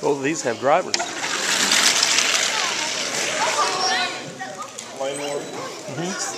Both of these have drivers. Mm -hmm.